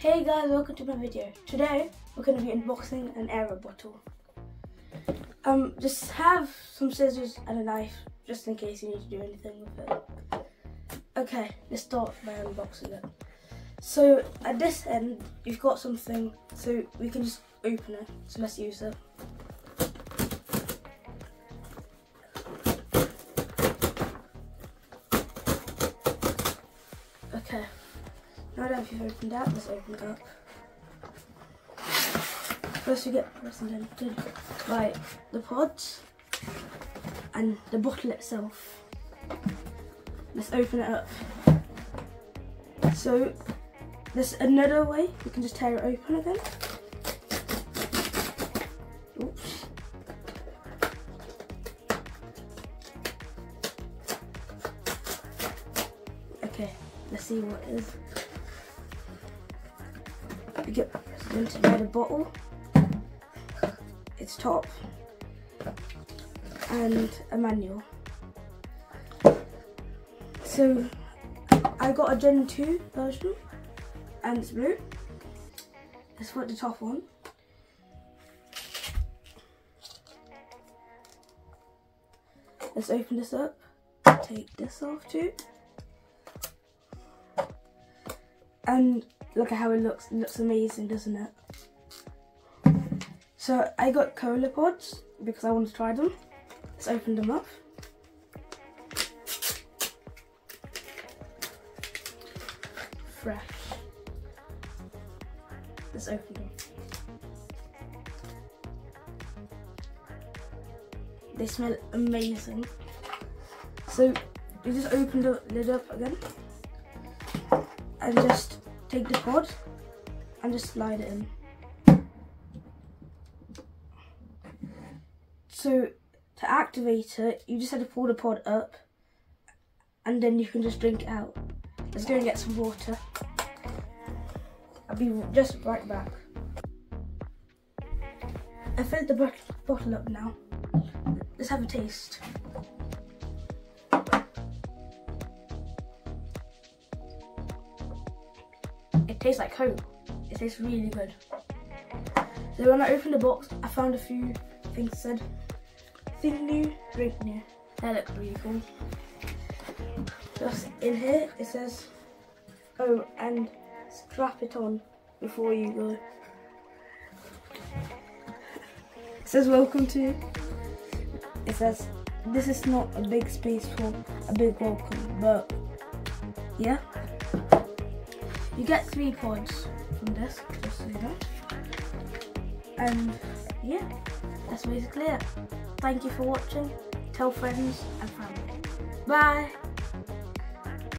Hey guys, welcome to my video. Today we're going to be unboxing an air up bottle. Um, just have some scissors and a knife just in case you need to do anything with it. Okay, let's start by unboxing it. So at this end, you've got something so we can just open it. So let's use it. Now that you've opened that, let's open it up. First we get represented by the pods and the bottle itself. Let's open it up. So there's another way, you can just tear it open again. Oops. Okay, let's see what it is. You get represented by the bottle, its top, and a manual. So I got a Gen 2 version and it's blue. Let's put the top on. Let's open this up. Take this off too. And look at how it looks. It looks amazing, doesn't it? So I got cola pods because I want to try them. Let's open them up. Fresh. Let's open them. They smell amazing. So you just open the lid up again and just take the pod and just slide it in. So to activate it, you just have to pull the pod up and then you can just drink it out. Let's go and get some water. I'll be just right back. I filled the bottle up now. Let's have a taste. Tastes like Coke. It tastes really good. So when I opened the box, I found a few things said, thing new, drink new. That looks really cool. Just in here, it says, oh, and strap it on before you go. It says welcome to. It says this is not a big space for a big welcome, but yeah. You get three pods from this, just so you know. And yeah, that's basically it. Thank you for watching. Tell friends and family. Bye.